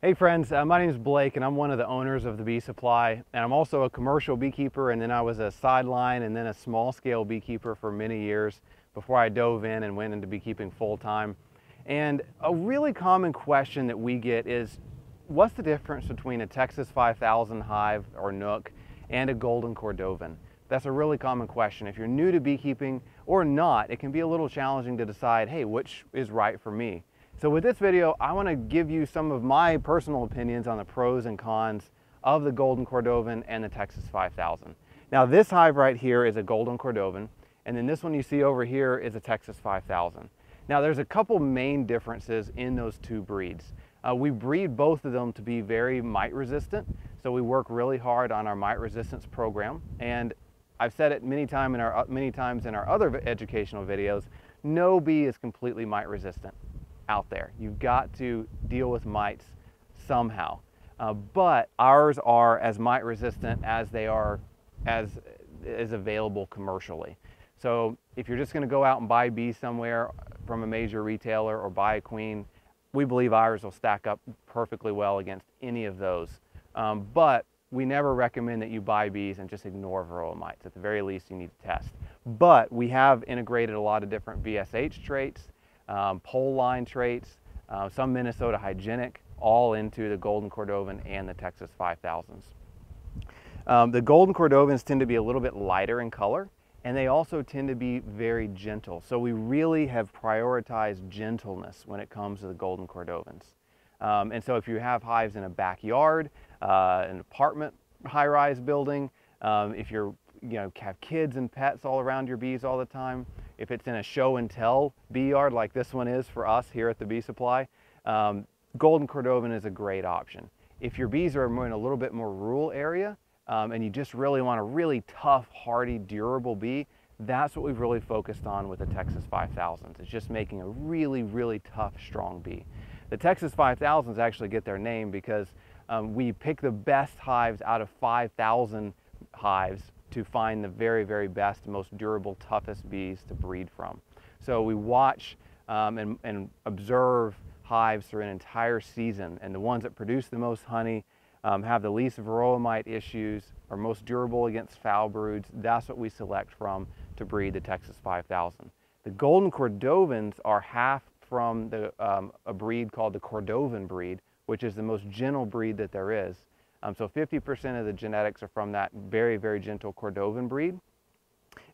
Hey friends, uh, my name is Blake and I'm one of the owners of the Bee Supply and I'm also a commercial beekeeper and then I was a sideline and then a small scale beekeeper for many years before I dove in and went into beekeeping full time. And a really common question that we get is what's the difference between a Texas 5000 hive or nuc and a Golden Cordovan? That's a really common question. If you're new to beekeeping or not, it can be a little challenging to decide, hey, which is right for me. So with this video, I wanna give you some of my personal opinions on the pros and cons of the Golden Cordovan and the Texas 5000. Now this hive right here is a Golden Cordovan, and then this one you see over here is a Texas 5000. Now there's a couple main differences in those two breeds. Uh, we breed both of them to be very mite resistant, so we work really hard on our mite resistance program. And I've said it many, time in our, many times in our other educational videos, no bee is completely mite resistant out there. You've got to deal with mites somehow. Uh, but ours are as mite resistant as they are as is available commercially. So if you're just going to go out and buy bees somewhere from a major retailer or buy a queen, we believe ours will stack up perfectly well against any of those. Um, but we never recommend that you buy bees and just ignore varroa mites. At the very least, you need to test. But we have integrated a lot of different VSH traits um, Pol-line traits, uh, some Minnesota hygienic, all into the Golden Cordovan and the Texas 5000s. Um, the Golden Cordovans tend to be a little bit lighter in color and they also tend to be very gentle. So we really have prioritized gentleness when it comes to the Golden Cordovans. Um, and so if you have hives in a backyard, uh, an apartment high-rise building, um, if you're you know have kids and pets all around your bees all the time, if it's in a show and tell bee yard like this one is for us here at the Bee Supply, um, Golden Cordovan is a great option. If your bees are in a little bit more rural area um, and you just really want a really tough, hardy, durable bee, that's what we've really focused on with the Texas 5000s. It's just making a really, really tough, strong bee. The Texas 5000s actually get their name because um, we pick the best hives out of 5,000 hives to find the very, very best, most durable, toughest bees to breed from. So we watch um, and, and, observe hives through an entire season, and the ones that produce the most honey, um, have the least varroa mite issues, are most durable against foul broods, that's what we select from to breed the Texas 5000. The Golden Cordovans are half from the, um, a breed called the Cordovan breed, which is the most gentle breed that there is. Um, so 50% of the genetics are from that very, very gentle Cordovan breed.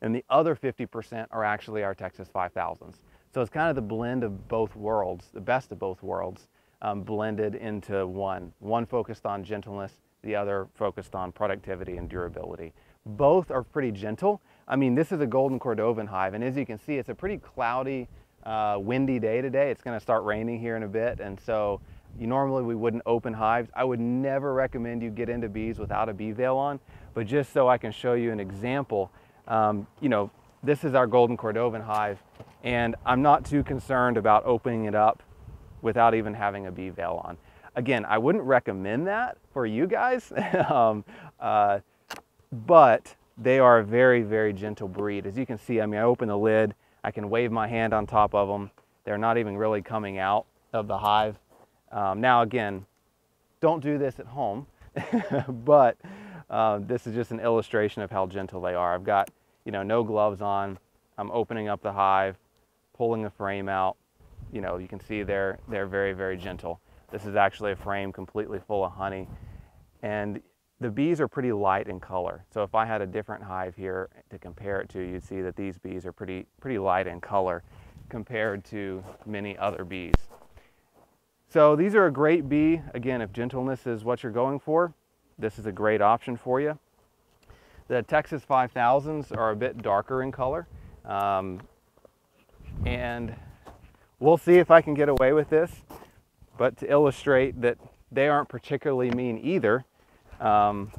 And the other 50% are actually our Texas 5000s. So it's kind of the blend of both worlds, the best of both worlds, um, blended into one. One focused on gentleness, the other focused on productivity and durability. Both are pretty gentle. I mean, this is a golden Cordovan hive, and as you can see, it's a pretty cloudy, uh, windy day today. It's gonna start raining here in a bit, and so you normally we wouldn't open hives. I would never recommend you get into bees without a bee veil on, but just so I can show you an example, um, you know, this is our golden Cordovan hive, and I'm not too concerned about opening it up without even having a bee veil on. Again, I wouldn't recommend that for you guys, um, uh, but they are a very, very gentle breed. As you can see, I mean, I open the lid, I can wave my hand on top of them. They're not even really coming out of the hive. Um, now again, don't do this at home, but uh, this is just an illustration of how gentle they are. I've got, you know, no gloves on. I'm opening up the hive, pulling the frame out. You know, you can see they're, they're very, very gentle. This is actually a frame completely full of honey. And the bees are pretty light in color. So if I had a different hive here to compare it to, you'd see that these bees are pretty, pretty light in color compared to many other bees. So these are a great bee. Again, if gentleness is what you're going for, this is a great option for you. The Texas 5000s are a bit darker in color. Um, and we'll see if I can get away with this. But to illustrate that they aren't particularly mean either, um,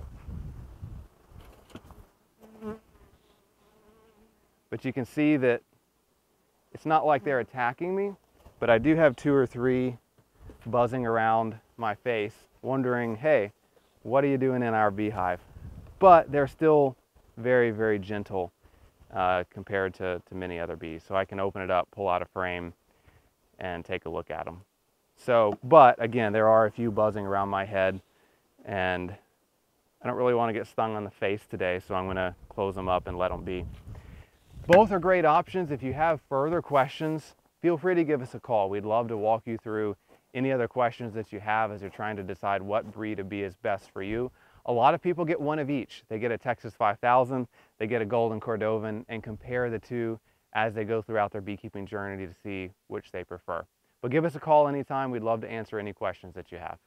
but you can see that it's not like they're attacking me, but I do have two or three buzzing around my face, wondering, hey, what are you doing in our beehive? But they're still very, very gentle uh, compared to, to many other bees. So I can open it up, pull out a frame, and take a look at them. So, but again, there are a few buzzing around my head and I don't really want to get stung on the face today, so I'm going to close them up and let them be. Both are great options. If you have further questions, feel free to give us a call. We'd love to walk you through any other questions that you have as you're trying to decide what breed of bee is best for you. A lot of people get one of each. They get a Texas 5000, they get a Golden Cordovan, and compare the two as they go throughout their beekeeping journey to see which they prefer. But give us a call anytime. We'd love to answer any questions that you have.